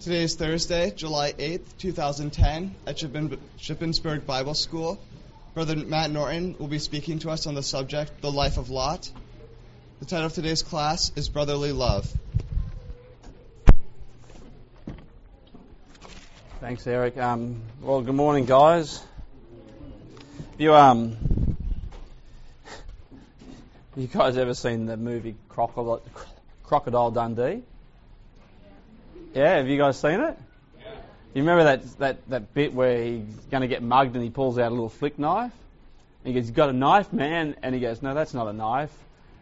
Today is Thursday, July 8th, 2010, at Shippen- Shippensburg Bible School. Brother Matt Norton will be speaking to us on the subject, The Life of Lot. The title of today's class is Brotherly Love. Thanks, Eric. Um, well, good morning, guys. You um, you guys ever seen the movie Crocodile, Crocodile Dundee? Yeah, have you guys seen it? You remember that, that, that bit where he's going to get mugged and he pulls out a little flick knife? And he goes, You got a knife, man? And he goes, No, that's not a knife.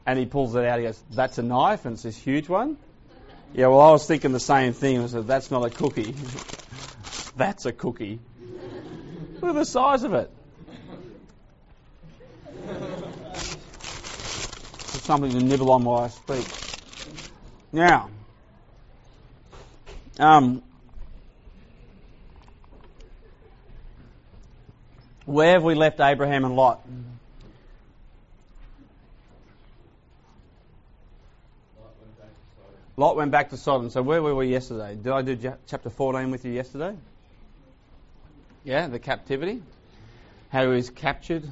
And he pulls it out. He goes, That's a knife, and it's this huge one. Yeah, well, I was thinking the same thing. I said, That's not a cookie. that's a cookie. Look at the size of it. Something to nibble on while I speak. Now, um, where have we left Abraham and Lot? Lot went back to Sodom. So where were we yesterday? Did I do chapter 14 with you yesterday? Yeah, the captivity. How he was captured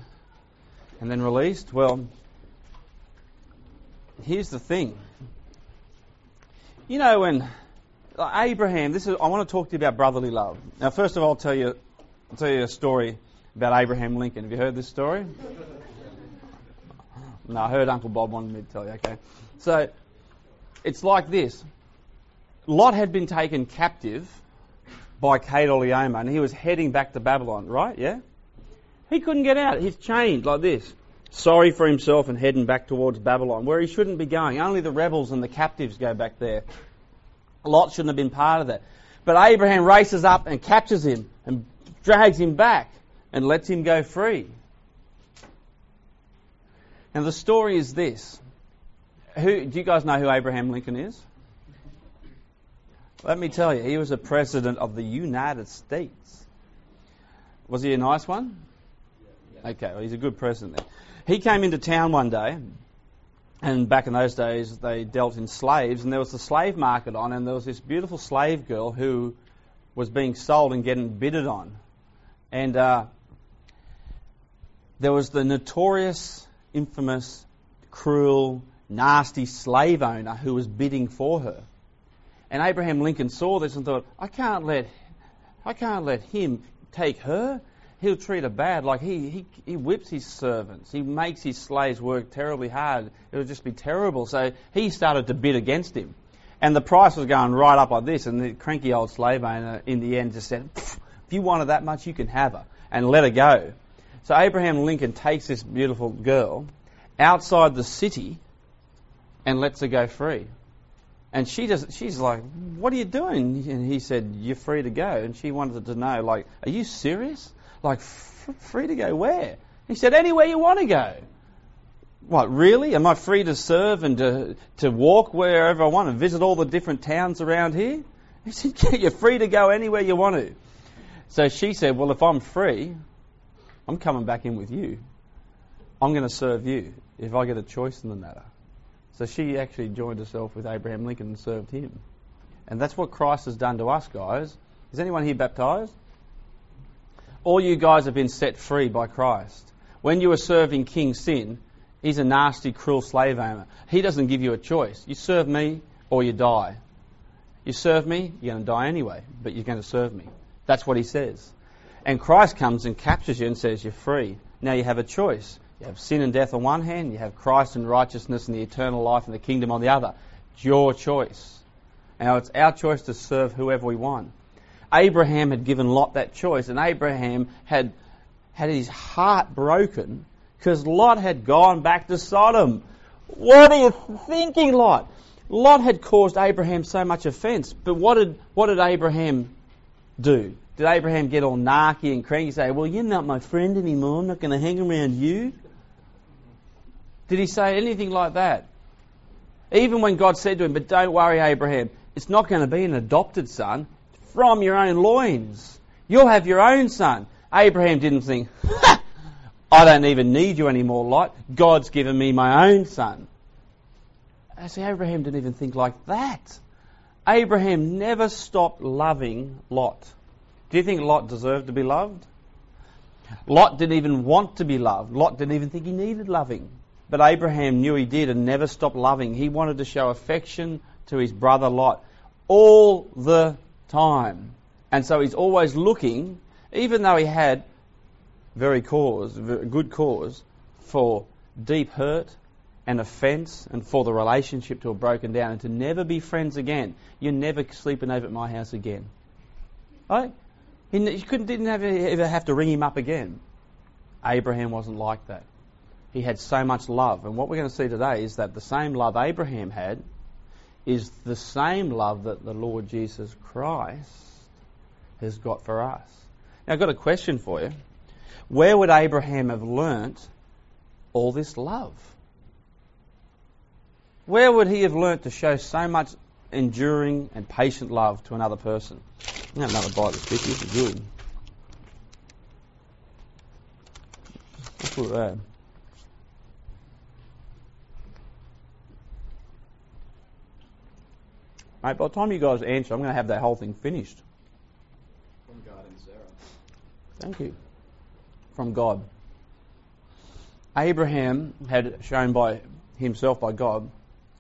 and then released. Well, here's the thing. You know, when Uh, Abraham, this is I want to talk to you about brotherly love. Now, first of all, I'll tell you, I'll tell you a story about Abraham Lincoln. Have you heard this story? No, I heard Uncle Bob wanted me to tell you. Okay, so it's like this: Lot had been taken captive by Chedorlaomer, and he was heading back to Babylon. Right? Yeah. He couldn't get out. He's chained like this. Sorry for himself and heading back towards Babylon, where he shouldn't be going. Only the rebels and the captives go back there. Lot shouldn't have been part of that. But Abraham races up and captures him and drags him back and lets him go free. Now the story is this. Who, do you guys know who Abraham Lincoln is? Let me tell you, he was a president of the United States. Was he a nice one? Okay, well, he's a good president. He came into town one day and back in those days, they dealt in slaves, and there was the slave market on, and there was this beautiful slave girl who was being sold and getting bidded on. And uh, there was the notorious, infamous, cruel, nasty slave owner who was bidding for her. And Abraham Lincoln saw this and thought, I can't let, I can't let him take her he'll treat her bad. Like he, he, he whips his servants. He makes his slaves work terribly hard. It'll just be terrible. So he started to bid against him. And the price was going right up like this. And the cranky old slave owner in the end just said, if you wanted that much, you can have her. And let her go. So Abraham Lincoln takes this beautiful girl outside the city and lets her go free. And she just, she's like, what are you doing? And he said, you're free to go. And she wanted to know, like, are you serious? Like, free to go where? He said, anywhere you want to go. What, really? Am I free to serve and to, to walk wherever I want and visit all the different towns around here? He said, yeah, you're free to go anywhere you want to. So she said, well, if I'm free, I'm coming back in with you. I'm going to serve you if I get a choice in the matter. So she actually joined herself with Abraham Lincoln and served him. And that's what Christ has done to us, guys. Is anyone here baptized? All you guys have been set free by Christ. When you were serving King Sin, he's a nasty, cruel slave owner. He doesn't give you a choice. You serve me or you die. You serve me, you're going to die anyway, but you're going to serve me. That's what he says. And Christ comes and captures you and says, You're free. Now you have a choice. You have sin and death on one hand, you have Christ and righteousness and the eternal life and the kingdom on the other. It's your choice. Now it's our choice to serve whoever we want. Abraham had given Lot that choice, and Abraham had had his heart broken because Lot had gone back to Sodom. What are you thinking, Lot? Lot had caused Abraham so much offence, but what did what did Abraham do? Did Abraham get all narky and cranky, and say, "Well, you're not my friend anymore. I'm not going to hang around you"? Did he say anything like that? Even when God said to him, "But don't worry, Abraham, it's not going to be an adopted son from your own loins. You'll have your own son. Abraham didn't think, I don't even need you anymore, Lot. God's given me my own son. See, Abraham didn't even think like that. Abraham never stopped loving Lot. Do you think Lot deserved to be loved? Lot didn't even want to be loved. Lot didn't even think he needed loving. But Abraham knew he did and never stopped loving. He wanted to show affection to his brother Lot all the time. And so he's always looking, even though he had very cause, good cause, for deep hurt and offence and for the relationship to have broken down and to never be friends again. You're never sleeping over at my house again. Right? He couldn't, didn't have, ever have to ring him up again. Abraham wasn't like that. He had so much love. And what we're going to see today is that the same love Abraham had is the same love that the Lord Jesus Christ has got for us. Now, I've got a question for you. Where would Abraham have learnt all this love? Where would he have learnt to show so much enduring and patient love to another person? i have another bite of this. This is good. Look at that. Mate, by the time you guys answer, I'm going to have that whole thing finished. From God and Sarah. Thank you. From God. Abraham had shown by himself, by God,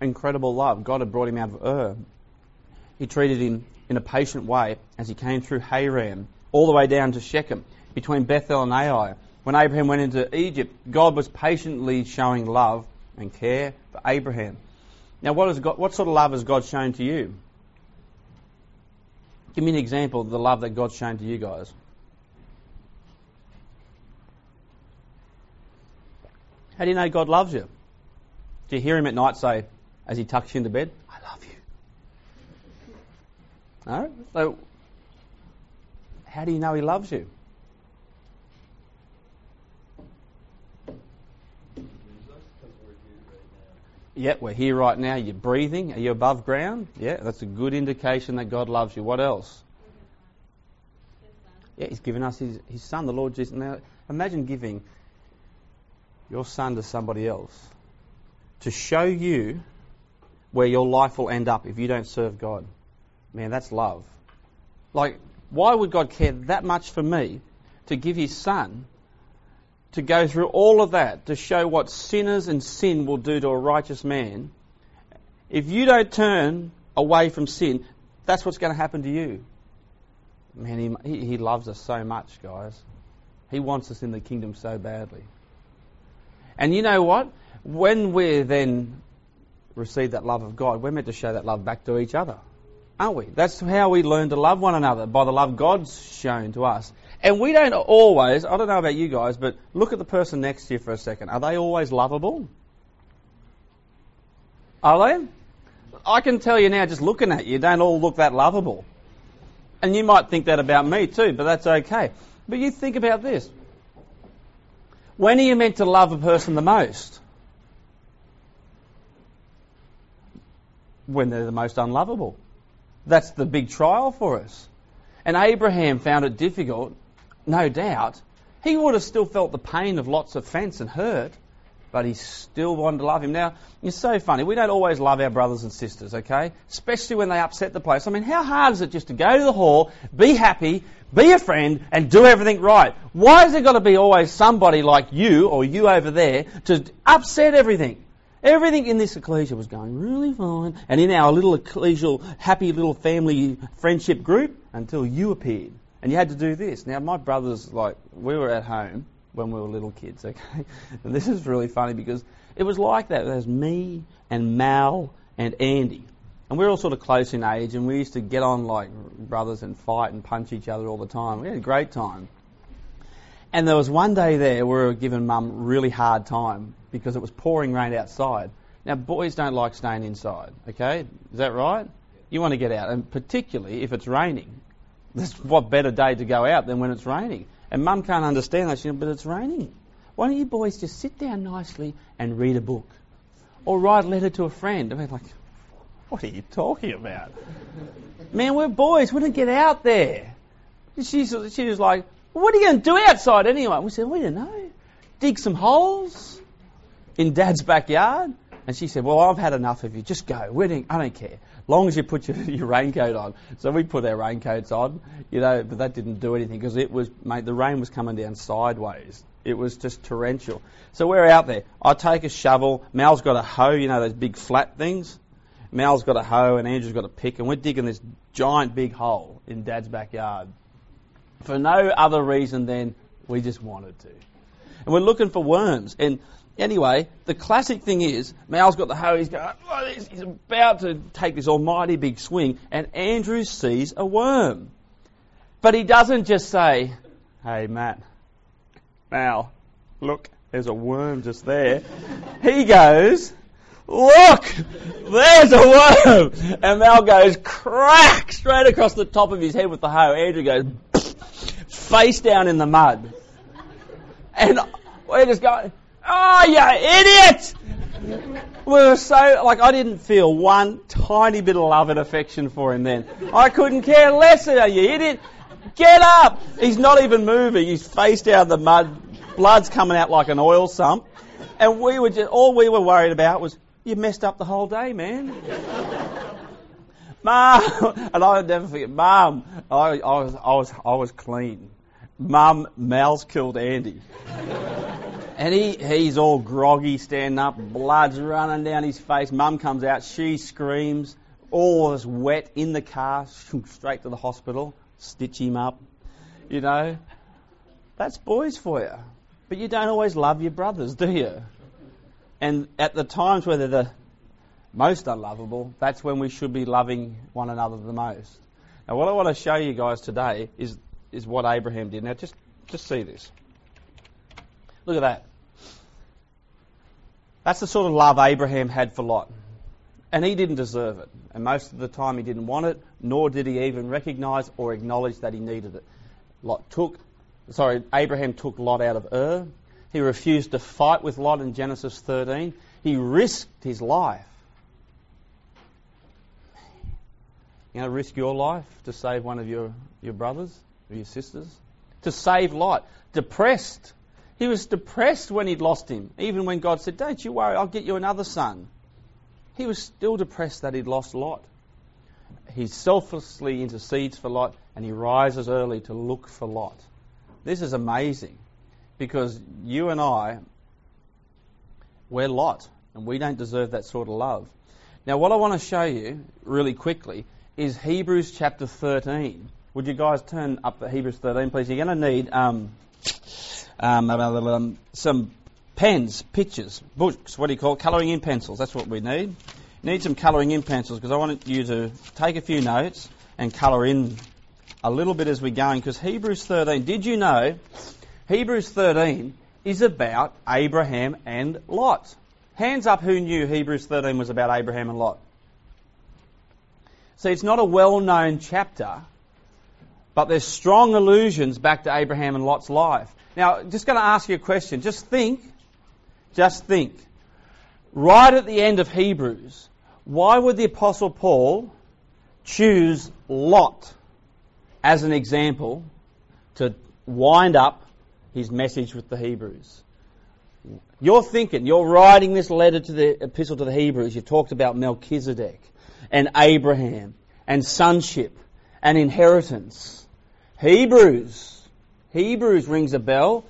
incredible love. God had brought him out of Ur. He treated him in a patient way as he came through Haran, all the way down to Shechem, between Bethel and Ai. When Abraham went into Egypt, God was patiently showing love and care for Abraham. Now, what, God, what sort of love has God shown to you? Give me an example of the love that God's shown to you guys. How do you know God loves you? Do you hear him at night say, as he tucks you into bed, I love you? No? So, how do you know he loves you? Yeah, we're here right now. You're breathing. Are you above ground? Yeah, that's a good indication that God loves you. What else? Yeah, He's given us His, his Son, the Lord Jesus. Now, imagine giving your Son to somebody else to show you where your life will end up if you don't serve God. Man, that's love. Like, why would God care that much for me to give His Son to go through all of that to show what sinners and sin will do to a righteous man, if you don't turn away from sin, that's what's going to happen to you. Man, he, he loves us so much, guys. He wants us in the kingdom so badly. And you know what? When we then receive that love of God, we're meant to show that love back to each other, aren't we? That's how we learn to love one another, by the love God's shown to us. And we don't always, I don't know about you guys, but look at the person next to you for a second. Are they always lovable? Are they? I can tell you now, just looking at you, don't all look that lovable. And you might think that about me too, but that's okay. But you think about this. When are you meant to love a person the most? When they're the most unlovable. That's the big trial for us. And Abraham found it difficult no doubt, he would have still felt the pain of Lot's of offence and hurt, but he still wanted to love him. Now, it's so funny. We don't always love our brothers and sisters, okay? Especially when they upset the place. I mean, how hard is it just to go to the hall, be happy, be a friend, and do everything right? Why has there got to be always somebody like you or you over there to upset everything? Everything in this ecclesia was going really fine, and in our little ecclesial, happy little family friendship group, until you appeared. And you had to do this. Now, my brothers, like, we were at home when we were little kids, okay? And this is really funny because it was like that. There's me and Mal and Andy. And we were all sort of close in age, and we used to get on like brothers and fight and punch each other all the time. We had a great time. And there was one day there where we were giving mum really hard time because it was pouring rain outside. Now, boys don't like staying inside, okay? Is that right? You want to get out, and particularly if it's raining. What better day to go out than when it's raining? And mum can't understand that. She but it's raining. Why don't you boys just sit down nicely and read a book? Or write a letter to a friend? I mean, like, what are you talking about? Man, we're boys. We don't get out there. She's, she was like, well, what are you going to do outside anyway? We said, we don't know. Dig some holes in Dad's backyard And she said, Well, I've had enough of you. Just go. I don't care. Long as you put your, your raincoat on. So we put our raincoats on, you know, but that didn't do anything because it was, mate, the rain was coming down sideways. It was just torrential. So we're out there. I take a shovel. Mal's got a hoe, you know, those big flat things. Mal's got a hoe and Andrew's got a pick, and we're digging this giant big hole in Dad's backyard for no other reason than we just wanted to. And we're looking for worms. And anyway, the classic thing is, Mal's got the hoe, he's going, oh, he's about to take this almighty big swing, and Andrew sees a worm. But he doesn't just say, hey, Matt, Mal, look, there's a worm just there. he goes, look, there's a worm. And Mal goes, crack, straight across the top of his head with the hoe. Andrew goes, face down in the mud. And we're just going, oh, you idiot! We were so, like, I didn't feel one tiny bit of love and affection for him then. I couldn't care less, are you idiot? Get up! He's not even moving. He's face down the mud. Blood's coming out like an oil sump. And we were just, all we were worried about was, you messed up the whole day, man. Mum, and I would never forget, Mum, I, I, was, I, was, I was clean. Mum, Mal's killed Andy. and he, he's all groggy, standing up, blood's running down his face. Mum comes out, she screams, all this wet in the car, straight to the hospital, stitch him up. You know, that's boys for you. But you don't always love your brothers, do you? And at the times where they're the most unlovable, that's when we should be loving one another the most. Now, what I want to show you guys today is, is what Abraham did. Now, just, just see this. Look at that. That's the sort of love Abraham had for Lot. And he didn't deserve it. And most of the time he didn't want it, nor did he even recognize or acknowledge that he needed it. Lot took, sorry, Abraham took Lot out of Ur. He refused to fight with Lot in Genesis 13. He risked his life You know, risk your life to save one of your, your brothers your sisters? To save Lot. Depressed. He was depressed when he'd lost him, even when God said, Don't you worry, I'll get you another son. He was still depressed that he'd lost Lot. He selflessly intercedes for Lot and he rises early to look for Lot. This is amazing because you and I, we're Lot and we don't deserve that sort of love. Now, what I want to show you really quickly is Hebrews chapter 13. Would you guys turn up to Hebrews 13, please? You're going to need um, um, um, some pens, pictures, books, what do you call it? Colouring in pencils. That's what we need. Need some colouring in pencils because I want you to take a few notes and colour in a little bit as we're going because Hebrews 13, did you know Hebrews 13 is about Abraham and Lot? Hands up who knew Hebrews 13 was about Abraham and Lot. See, it's not a well known chapter, but there's strong allusions back to Abraham and Lot's life. Now, just going to ask you a question. Just think, just think. Right at the end of Hebrews, why would the Apostle Paul choose Lot as an example to wind up his message with the Hebrews? You're thinking, you're writing this letter to the epistle to the Hebrews, you talked about Melchizedek and Abraham and sonship and inheritance. Hebrews. Hebrews rings a bell.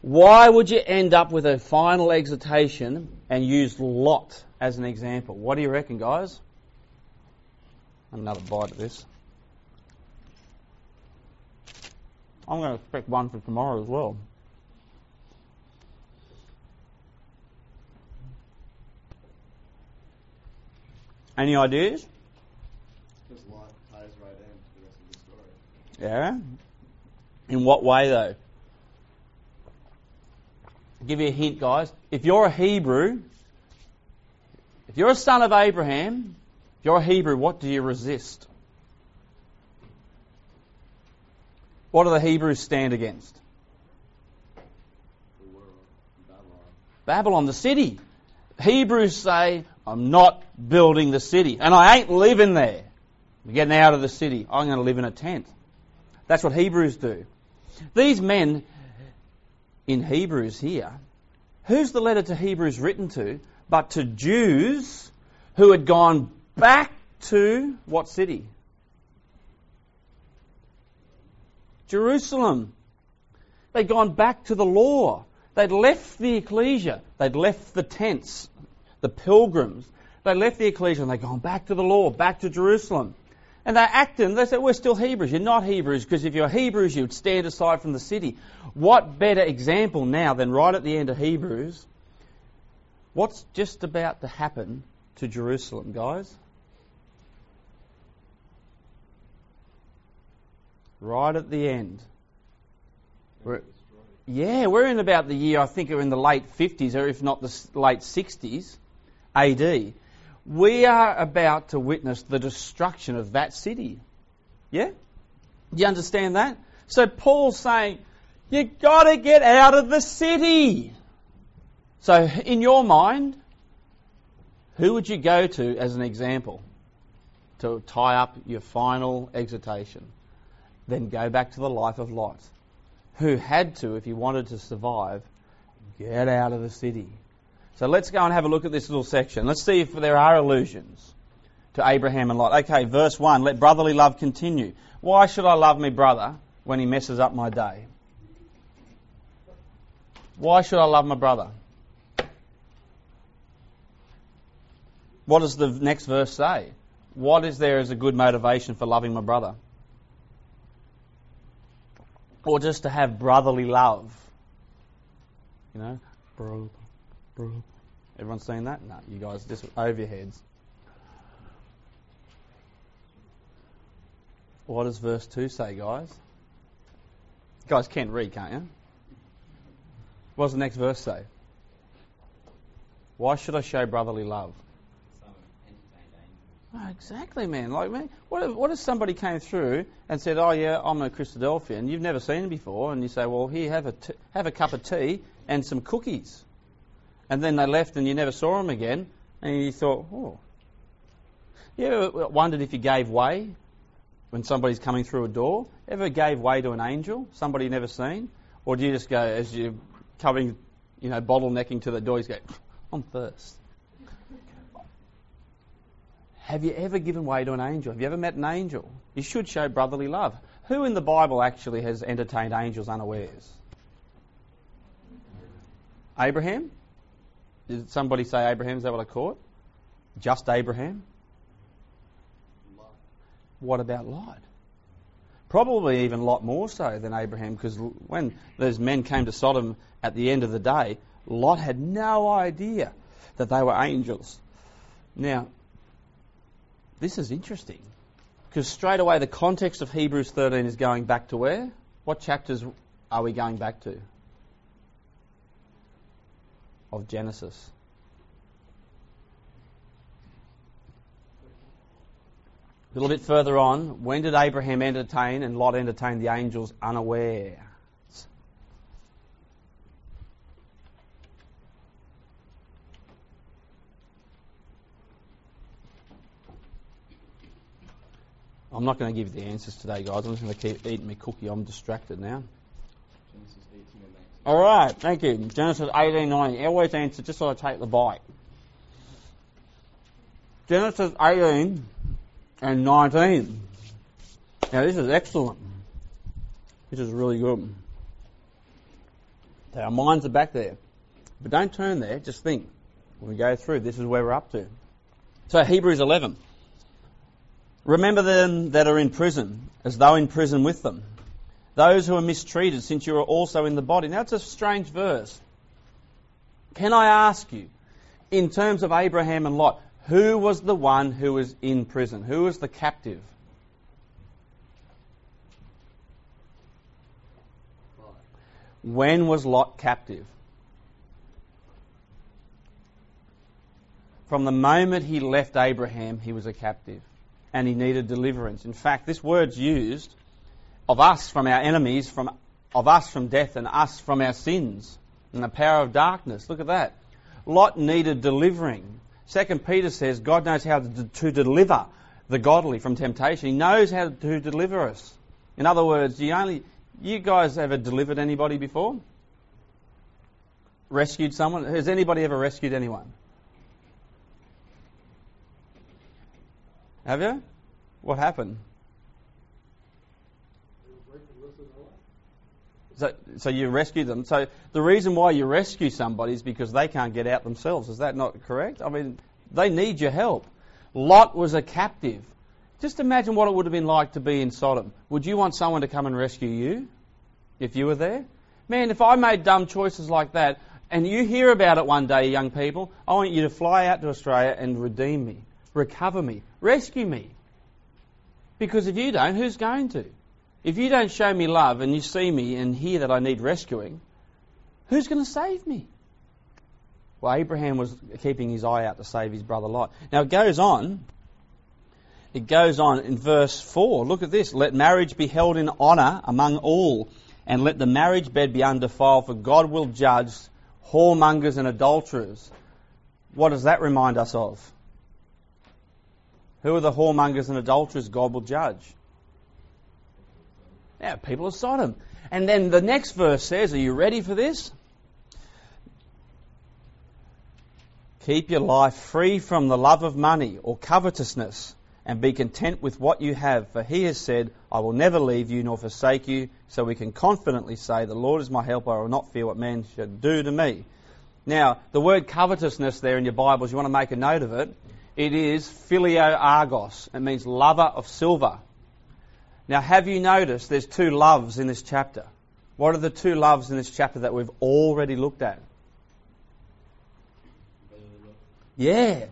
Why would you end up with a final exhortation and use Lot as an example? What do you reckon, guys? Another bite of this. I'm going to expect one for tomorrow as well. Any ideas? Because Lot ties right into the rest of the story. Yeah. In what way, though? I'll give you a hint, guys. If you're a Hebrew, if you're a son of Abraham, if you're a Hebrew, what do you resist? What do the Hebrews stand against? The world, Babylon. Babylon, the city. Hebrews say, I'm not building the city. And I ain't living there. I'm getting out of the city. I'm going to live in a tent. That's what Hebrews do. These men in Hebrews here, who's the letter to Hebrews written to but to Jews who had gone back to what city? Jerusalem. They'd gone back to the law. They'd left the ecclesia. They'd left the tents, the pilgrims. They left the ecclesia and they'd gone back to the law, back to Jerusalem. And they acted, they said, We're still Hebrews. You're not Hebrews, because if you're Hebrews, you'd stand aside from the city. What better example now than right at the end of Hebrews? What's just about to happen to Jerusalem, guys? Right at the end. We're, yeah, we're in about the year, I think we're in the late 50s, or if not the late 60s AD. We are about to witness the destruction of that city. Yeah? You understand that? So Paul's saying, you gotta get out of the city. So in your mind, who would you go to as an example to tie up your final exhortation? Then go back to the life of Lot, who had to, if he wanted to survive, get out of the city. So let's go and have a look at this little section. Let's see if there are allusions to Abraham and Lot. Okay, verse 1 let brotherly love continue. Why should I love my brother when he messes up my day? Why should I love my brother? What does the next verse say? What is there as a good motivation for loving my brother? Or just to have brotherly love? You know, brother. Everyone saying that? No, you guys just over your heads. What does verse 2 say, guys? You guys can't read, can't you? What does the next verse say? Why should I show brotherly love? Oh, exactly, man. Like, man, what if, what if somebody came through and said, "Oh, yeah, I'm a Christadelphian. And you've never seen him before," and you say, "Well, here, have a t- have a cup of tea and some cookies." And then they left and you never saw them again, and you thought, oh. You wondered if you gave way when somebody's coming through a door? Ever gave way to an angel, somebody you never seen? Or do you just go, as you're coming, you know, bottlenecking to the door, you go, I'm first. Have you ever given way to an angel? Have you ever met an angel? You should show brotherly love. Who in the Bible actually has entertained angels unawares? Abraham? Did somebody say Abraham? Is that what I caught? Just Abraham? Lot. What about Lot? Probably even lot more so than Abraham, because when those men came to Sodom at the end of the day, Lot had no idea that they were angels. Now, this is interesting, because straight away the context of Hebrews 13 is going back to where? What chapters are we going back to? Of Genesis. A little bit further on, when did Abraham entertain and Lot entertain the angels unaware? I'm not going to give you the answers today, guys. I'm just going to keep eating my cookie. I'm distracted now. All right, thank you. Genesis 18, 19. Always answer just so I take the bite. Genesis 18 and 19. Now, this is excellent. This is really good. Our minds are back there. But don't turn there, just think. When we go through, this is where we're up to. So, Hebrews 11. Remember them that are in prison, as though in prison with them those who are mistreated, since you are also in the body. Now, it's a strange verse. Can I ask you, in terms of Abraham and Lot, who was the one who was in prison? Who was the captive? When was Lot captive? From the moment he left Abraham, he was a captive and he needed deliverance. In fact, this word's used of us from our enemies, from, of us from death, and us from our sins, and the power of darkness. Look at that. Lot needed delivering. Second Peter says God knows how to, to deliver the godly from temptation. He knows how to deliver us. In other words, you only you guys ever delivered anybody before? Rescued someone? Has anybody ever rescued anyone? Have you? What happened? So, so you rescue them. So the reason why you rescue somebody is because they can't get out themselves. Is that not correct? I mean, they need your help. Lot was a captive. Just imagine what it would have been like to be in Sodom. Would you want someone to come and rescue you if you were there? Man, if I made dumb choices like that, and you hear about it one day, young people, I want you to fly out to Australia and redeem me, recover me, rescue me. Because if you don't, who's going to? If you don't show me love and you see me and hear that I need rescuing, who's going to save me? Well, Abraham was keeping his eye out to save his brother Lot. Now it goes on. It goes on in verse 4. Look at this. Let marriage be held in honour among all, and let the marriage bed be undefiled, for God will judge whoremongers and adulterers. What does that remind us of? Who are the whoremongers and adulterers God will judge? Yeah, people of Sodom. And then the next verse says, Are you ready for this? Keep your life free from the love of money or covetousness, and be content with what you have. For he has said, I will never leave you nor forsake you. So we can confidently say, The Lord is my helper, I will not fear what man should do to me. Now, the word covetousness there in your Bibles, you want to make a note of it. It is phileo argos. It means lover of silver. Now, have you noticed there's two loves in this chapter? What are the two loves in this chapter that we've already looked at? Yeah.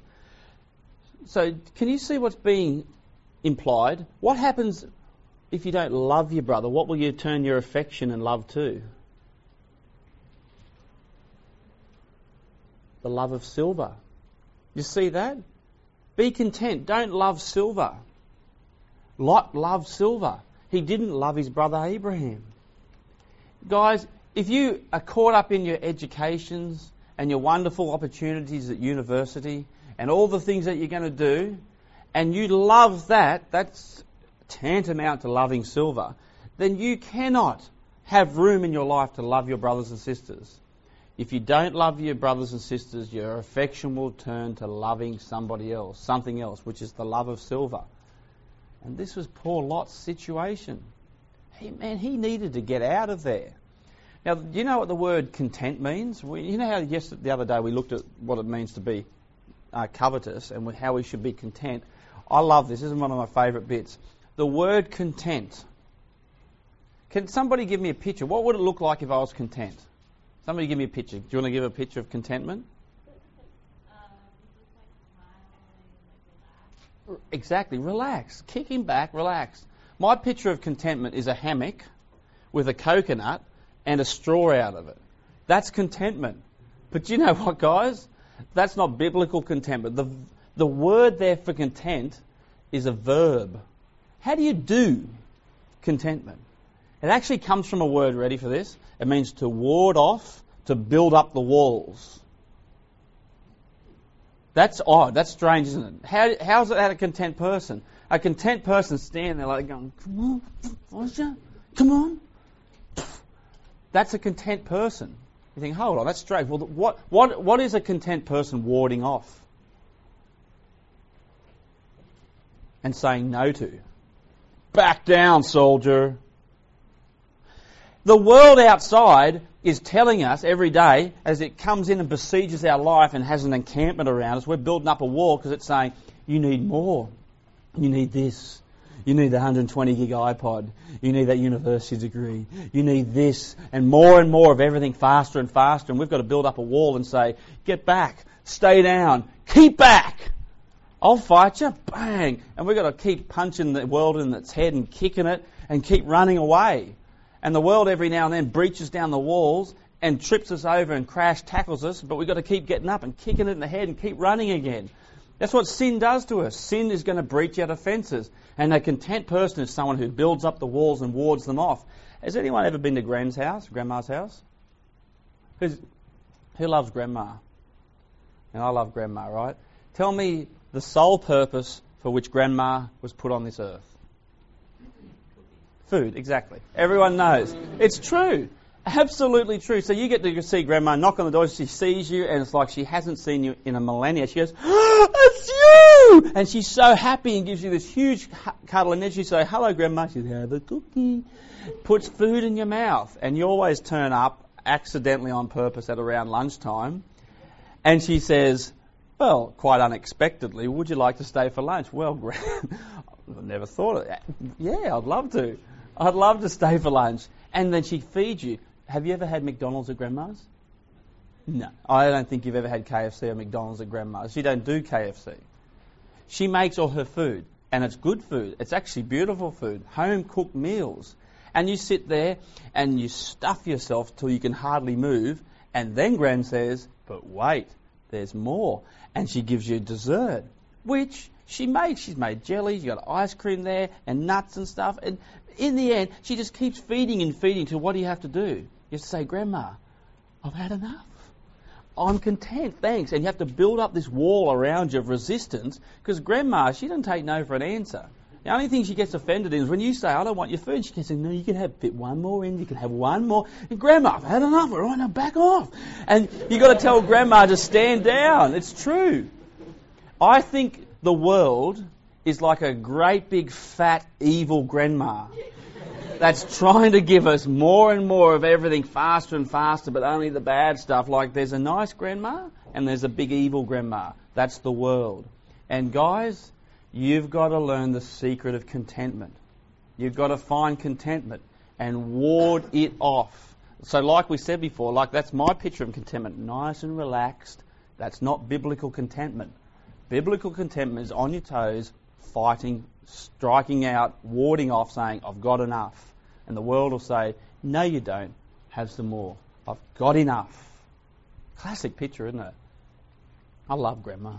So, can you see what's being implied? What happens if you don't love your brother? What will you turn your affection and love to? The love of silver. You see that? Be content. Don't love silver. Lot loved silver. He didn't love his brother Abraham. Guys, if you are caught up in your educations, and your wonderful opportunities at university and all the things that you're going to do, and you love that, that's tantamount to loving silver, then you cannot have room in your life to love your brothers and sisters. If you don't love your brothers and sisters, your affection will turn to loving somebody else, something else, which is the love of silver. And this was poor Lot's situation. He, man, he needed to get out of there. Now, do you know what the word content means? We, you know how yesterday, the other day we looked at what it means to be uh, covetous and how we should be content. I love this. This is one of my favourite bits. The word content. Can somebody give me a picture? What would it look like if I was content? Somebody give me a picture. Do you want to give a picture of contentment? Exactly. Relax. Kicking back, relax. My picture of contentment is a hammock with a coconut and a straw out of it. That's contentment. But you know what, guys? That's not biblical contentment. The, the word there for content is a verb. How do you do contentment? It actually comes from a word, ready for this? It means to ward off, to build up the walls. That's odd. That's strange, isn't it? How, how's it a content person? A content person standing there like going, come on, come on, that's a content person. You think, hold on, that's strange. Well, what, what, what is a content person warding off? And saying no to? Back down, soldier. The world outside is telling us every day, as it comes in and besieges our life and has an encampment around us, we're building up a wall because it's saying, you need more. You need this. You need the 120 gig iPod. You need that university degree. You need this and more and more of everything faster and faster. And we've got to build up a wall and say, get back, stay down, keep back. I'll fight you. Bang. And we've got to keep punching the world in its head and kicking it and keep running away. And the world every now and then breaches down the walls and trips us over and crash tackles us, but we've got to keep getting up and kicking it in the head and keep running again. That's what sin does to us. Sin is going to breach our defences. And a content person is someone who builds up the walls and wards them off. Has anyone ever been to Gran's house, Grandma's house? Who's, who loves Grandma? And I love Grandma, right? Tell me the sole purpose for which Grandma was put on this earth. Food, exactly. Everyone knows. It's true. Absolutely true. So you get to see Grandma knock on the door, she sees you, and it's like she hasn't seen you in a millennia. She goes, oh, It's you! And she's so happy and gives you this huge cuddle. And then she say, hello, Grandma. She says, have a cookie. Puts food in your mouth. And you always turn up accidentally on purpose at around lunchtime. And she says, well, quite unexpectedly, would you like to stay for lunch? Well, Gran, I never thought of that. Yeah, I'd love to. I'd love to stay for lunch. And then she feeds you. Have you ever had McDonald's at Grandma's? No. I don't think you've ever had KFC or McDonald's at Grandma's. She don't do KFC. She makes all her food, and it's good food. It's actually beautiful food, home cooked meals. And you sit there and you stuff yourself till you can hardly move, and then Gran says, But wait, there's more. And she gives you dessert, which she makes. She's made jelly, she's got ice cream there, and nuts and stuff. And in the end, she just keeps feeding and feeding to what do you have to do? You have to say, Grandma, I've had enough. I'm content, thanks. And you have to build up this wall around you of resistance because Grandma, she doesn't take no for an answer. The only thing she gets offended in is when you say, I don't want your food, she can say, No, you can have fit one more in, you can have one more. And Grandma, I've had enough, all right, now back off. And you've got to tell Grandma to stand down. It's true. I think the world is like a great big fat evil grandma that's trying to give us more and more of everything faster and faster, but only the bad stuff. Like there's a nice grandma and there's a big evil grandma. That's the world. And guys, you've got to learn the secret of contentment. You've got to find contentment and ward it off. So, like we said before, like that's my picture of contentment nice and relaxed. That's not biblical contentment. Biblical contentment is on your toes, fighting, striking out, warding off, saying, I've got enough. And the world will say, No, you don't. Have some more. I've got enough. Classic picture, isn't it? I love Grandma.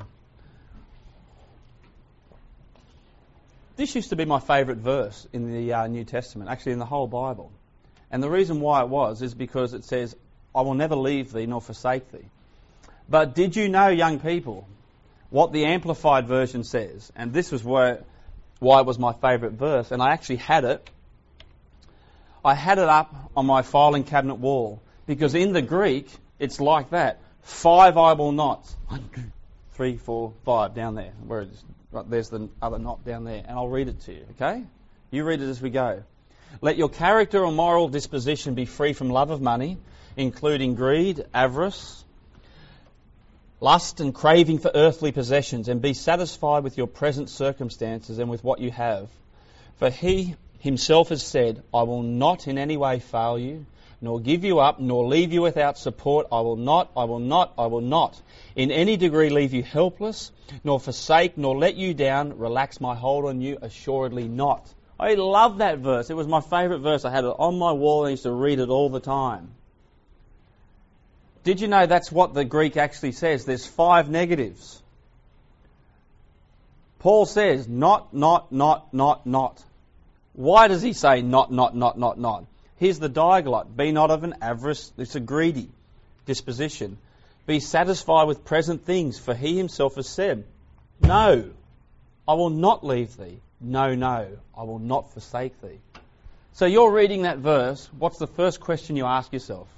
This used to be my favourite verse in the uh, New Testament, actually in the whole Bible. And the reason why it was is because it says, I will never leave thee nor forsake thee. But did you know, young people, what the Amplified Version says? And this was where, why it was my favourite verse. And I actually had it I had it up on my filing cabinet wall because in the Greek it's like that. Five eyeball knots. One, two, three, four, five down there. Where is. Right, there's the other knot down there. And I'll read it to you, okay? You read it as we go. Let your character or moral disposition be free from love of money, including greed, avarice, lust, and craving for earthly possessions, and be satisfied with your present circumstances and with what you have. For he himself has said, I will not in any way fail you, nor give you up, nor leave you without support. I will not, I will not, I will not in any degree leave you helpless, nor forsake, nor let you down, relax my hold on you, assuredly not. I love that verse. It was my favourite verse. I had it on my wall and I used to read it all the time. Did you know that's what the Greek actually says? There's five negatives. Paul says, not, not, not, not, not. Why does he say not, not, not, not, not? Here's the diaglott. Be not of an avarice, it's a greedy disposition. Be satisfied with present things, for he himself has said, No, I will not leave thee. No, no, I will not forsake thee. So you're reading that verse. What's the first question you ask yourself?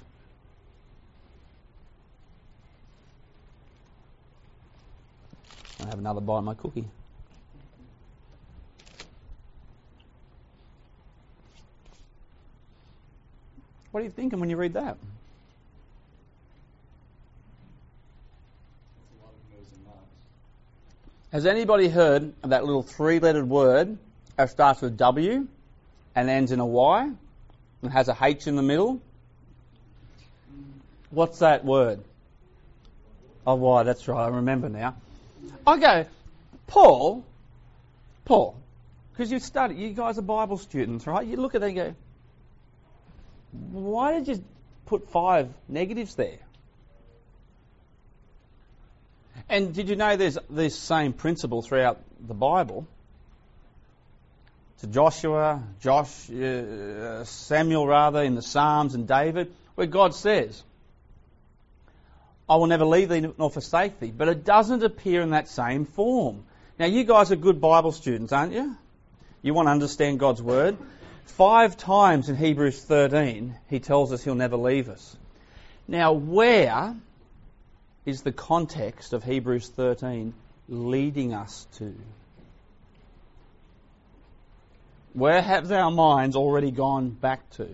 I have another bite of my cookie. What are you thinking when you read that? Has anybody heard of that little three lettered word that starts with W and ends in a Y and has a H in the middle? What's that word? Oh, Y, that's right, I remember now. I go, Paul, Paul, because you study, you guys are Bible students, right? You look at that and go, why did you put five negatives there? And did you know there's this same principle throughout the Bible? To Joshua, Josh, uh, Samuel rather, in the Psalms and David, where God says, I will never leave thee nor forsake thee. But it doesn't appear in that same form. Now, you guys are good Bible students, aren't you? You want to understand God's Word. Five times in Hebrews 13, he tells us he'll never leave us. Now, where is the context of Hebrews 13 leading us to? Where have our minds already gone back to?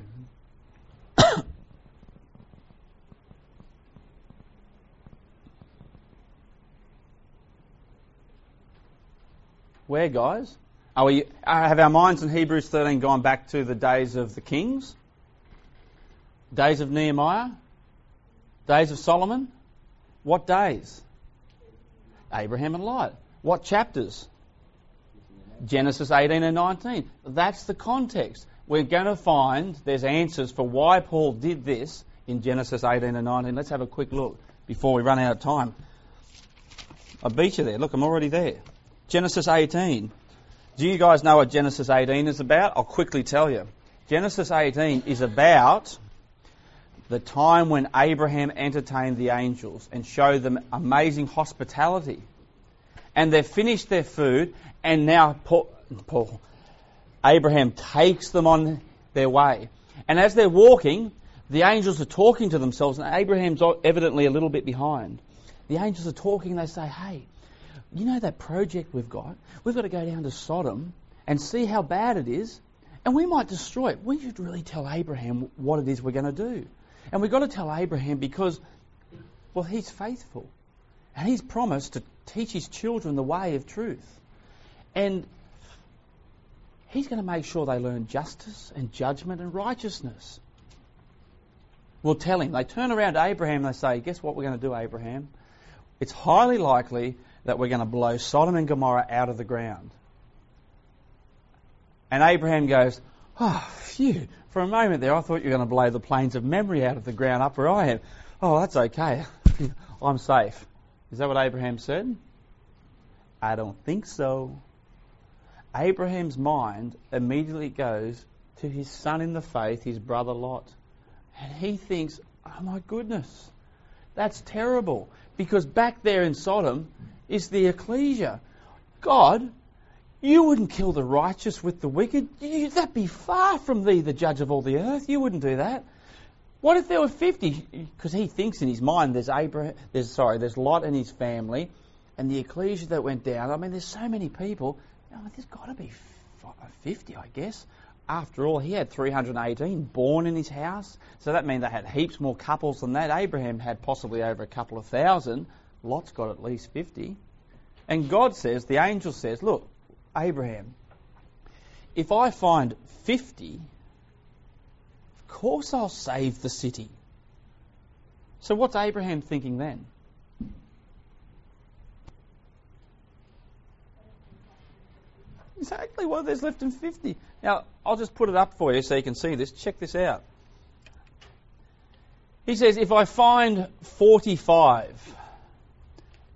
Where, guys? Are we, uh, have our minds in Hebrews 13 gone back to the days of the kings? Days of Nehemiah? Days of Solomon? What days? Abraham and Lot. What chapters? Genesis 18 and 19. That's the context. We're going to find there's answers for why Paul did this in Genesis 18 and 19. Let's have a quick look before we run out of time. I beat you there. Look, I'm already there. Genesis 18. Do you guys know what Genesis 18 is about? I'll quickly tell you. Genesis 18 is about the time when Abraham entertained the angels and showed them amazing hospitality. And they've finished their food, and now Paul, Paul, Abraham takes them on their way. And as they're walking, the angels are talking to themselves, and Abraham's evidently a little bit behind. The angels are talking, they say, Hey, you know that project we've got? We've got to go down to Sodom and see how bad it is, and we might destroy it. We should really tell Abraham what it is we're going to do. And we've got to tell Abraham because, well, he's faithful. And he's promised to teach his children the way of truth. And he's going to make sure they learn justice and judgment and righteousness. We'll tell him. They turn around to Abraham and they say, Guess what we're going to do, Abraham? It's highly likely that we're going to blow Sodom and Gomorrah out of the ground. And Abraham goes, Oh, phew. For a moment there, I thought you were going to blow the plains of Mamre out of the ground up where I am. Oh, that's okay. I'm safe. Is that what Abraham said? I don't think so. Abraham's mind immediately goes to his son in the faith, his brother Lot. And he thinks, oh my goodness, that's terrible. Because back there in Sodom, is the ecclesia. God, you wouldn't kill the righteous with the wicked. You, that'd be far from thee, the judge of all the earth. You wouldn't do that. What if there were 50? Because he thinks in his mind there's Abraham, there's, sorry, there's Lot and his family, and the ecclesia that went down. I mean, there's so many people. Oh, there's got to be uh, 50, I guess. After all, he had 318 born in his house, so that means they had heaps more couples than that. Abraham had possibly over a couple of thousand. Lot's got at least 50. And God says, the angel says, Look, Abraham, if I find 50, of course I'll save the city. So what's Abraham thinking then? Exactly. Well, there's left in 50. Now, I'll just put it up for you so you can see this. Check this out. He says, if I find 45,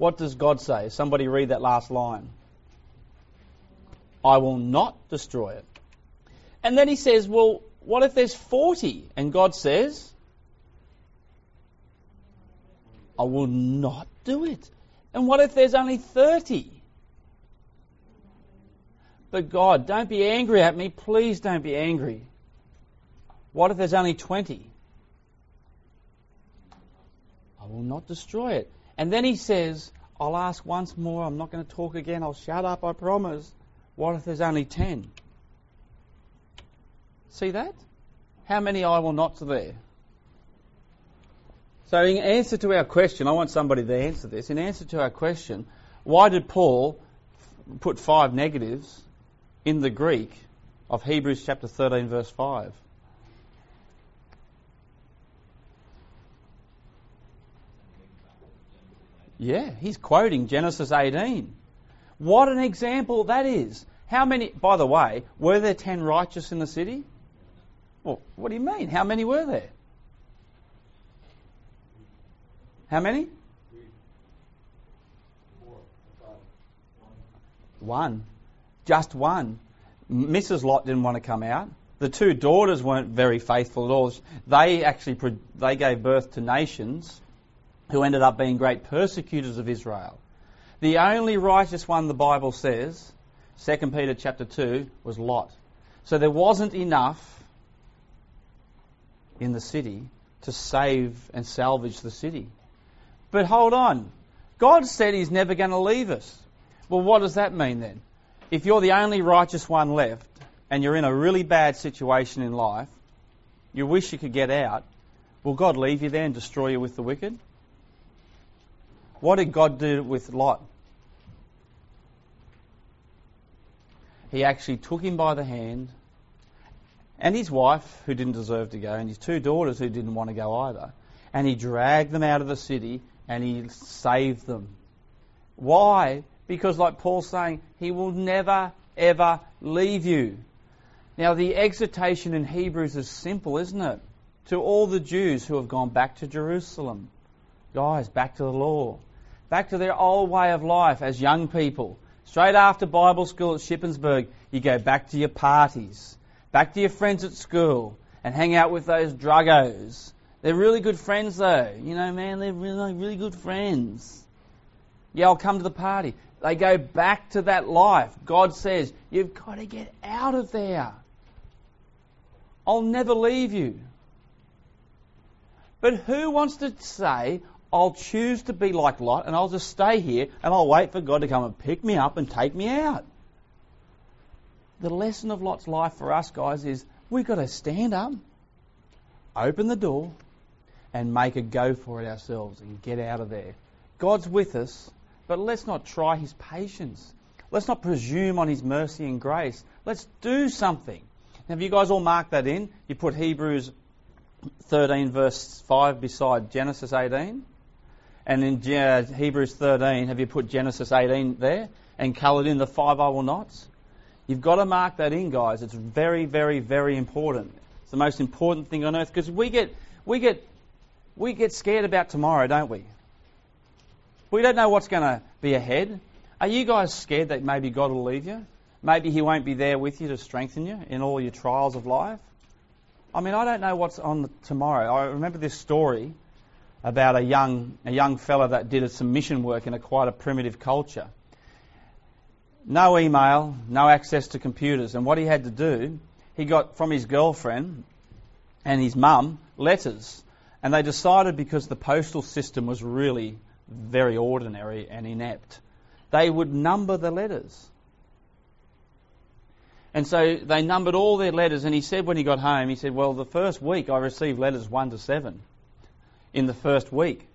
what does God say? Somebody read that last line. I will not destroy it. And then he says, Well, what if there's 40? And God says, I will not do it. And what if there's only 30? But God, don't be angry at me. Please don't be angry. What if there's only 20? I will not destroy it. And then he says, I'll ask once more. I'm not going to talk again. I'll shut up, I promise. What if there's only 10? See that? How many I will nots are there? So, in answer to our question, I want somebody to answer this. In answer to our question, why did Paul put five negatives in the Greek of Hebrews chapter 13, verse 5? Yeah, he's quoting Genesis 18. What an example that is. How many, by the way, were there 10 righteous in the city? Well, what do you mean? How many were there? How many? One. Just one. Mrs. Lot didn't want to come out. The two daughters weren't very faithful at all. They actually they gave birth to nations who ended up being great persecutors of Israel. The only righteous one the Bible says, 2 Peter chapter 2, was Lot. So there wasn't enough in the city to save and salvage the city. But hold on. God said He's never going to leave us. Well, what does that mean then? If you're the only righteous one left and you're in a really bad situation in life, you wish you could get out, will God leave you there and destroy you with the wicked? What did God do with Lot? He actually took him by the hand, and his wife, who didn't deserve to go, and his two daughters, who didn't want to go either, and he dragged them out of the city and he saved them. Why? Because, like Paul's saying, he will never, ever leave you. Now, the exhortation in Hebrews is simple, isn't it? To all the Jews who have gone back to Jerusalem. Guys, back to the law. Back to their old way of life as young people. Straight after Bible school at Shippensburg, you go back to your parties, back to your friends at school, and hang out with those druggos. They're really good friends, though. You know, man, they're really, really good friends. Yeah, I'll come to the party. They go back to that life. God says, You've got to get out of there. I'll never leave you. But who wants to say, I'll choose to be like Lot and I'll just stay here and I'll wait for God to come and pick me up and take me out. The lesson of Lot's life for us, guys, is we've got to stand up, open the door, and make a go for it ourselves and get out of there. God's with us, but let's not try his patience. Let's not presume on his mercy and grace. Let's do something. Now, have you guys all marked that in? You put Hebrews 13, verse 5 beside Genesis 18? And in uh, Hebrews 13, have you put Genesis 18 there and coloured in the five I will nots? You've got to mark that in, guys. It's very, very, very important. It's the most important thing on earth because we get, we get, we get scared about tomorrow, don't we? We don't know what's going to be ahead. Are you guys scared that maybe God will leave you? Maybe He won't be there with you to strengthen you in all your trials of life? I mean, I don't know what's on tomorrow. I remember this story about a young, a young fella that did some mission work in a quite a primitive culture. No email, no access to computers, and what he had to do, he got from his girlfriend and his mum letters, and they decided because the postal system was really very ordinary and inept, they would number the letters. And so they numbered all their letters, and he said when he got home, he said, Well, the first week I received letters 1 to 7 in the first week.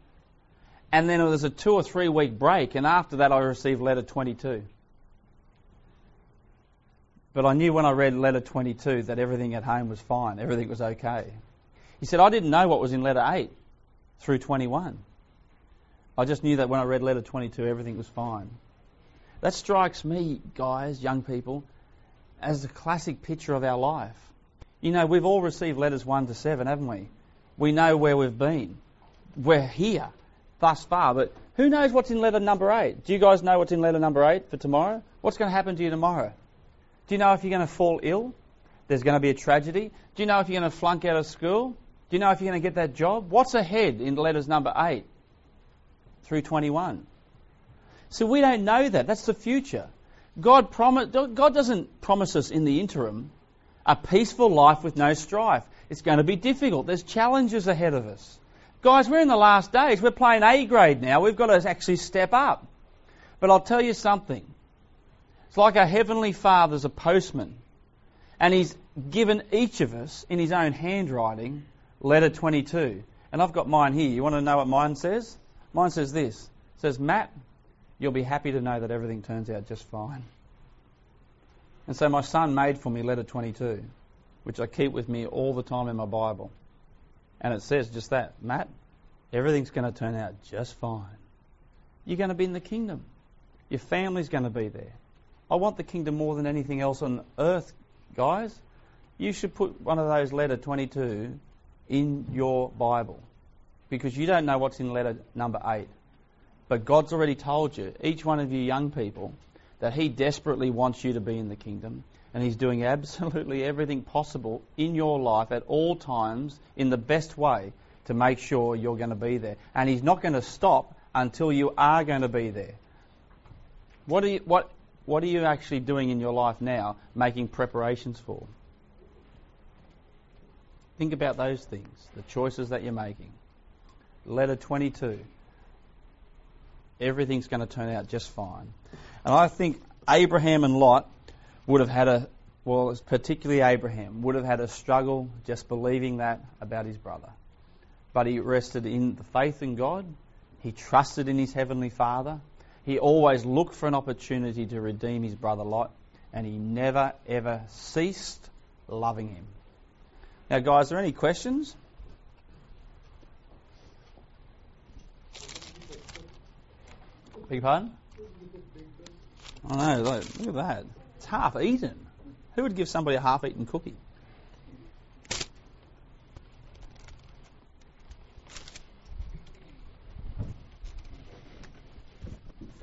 And then it was a two or three week break, and after that I received letter 22. But I knew when I read letter 22 that everything at home was fine, everything was okay. He said, I didn't know what was in letter 8 through 21. I just knew that when I read letter 22, everything was fine. That strikes me, guys, young people, as a classic picture of our life. You know, we've all received letters 1 to 7, haven't we? We know where we've been we're here thus far, but who knows what's in letter number eight? Do you guys know what's in letter number eight for tomorrow? What's going to happen to you tomorrow? Do you know if you're going to fall ill? There's going to be a tragedy. Do you know if you're going to flunk out of school? Do you know if you're going to get that job? What's ahead in letters number 8 through 21? So we don't know that. That's the future. God, promise, God doesn't promise us in the interim a peaceful life with no strife. It's going to be difficult. There's challenges ahead of us. Guys, we're in the last days. We're playing A grade now. We've got to actually step up. But I'll tell you something. It's like our Heavenly Father's a postman. And He's given each of us, in His own handwriting, letter 22. And I've got mine here. You want to know what mine says? Mine says this. It says, Matt, you'll be happy to know that everything turns out just fine. And so my son made for me letter 22, which I keep with me all the time in my Bible. And it says just that, Matt, everything's going to turn out just fine. You're going to be in the kingdom. Your family's going to be there. I want the kingdom more than anything else on earth, guys. You should put one of those letter 22 in your Bible because you don't know what's in letter number 8. But God's already told you, each one of you young people, that He desperately wants you to be in the kingdom and He's doing absolutely everything possible in your life at all times in the best way to make sure you're going to be there. And He's not going to stop until you are going to be there. What are you, what, what are you actually doing in your life now, making preparations for? Think about those things, the choices that you're making. Letter 22. Everything's going to turn out just fine. And I think Abraham and Lot would have had a, well, particularly Abraham, would have had a struggle just believing that about his brother. But he rested in the faith in God. He trusted in his heavenly Father. He always looked for an opportunity to redeem his brother Lot, and he never ever ceased loving him. Now, guys, are there any questions? Beg pardon? I know, look at that. Half eaten. Who would give somebody a half eaten cookie?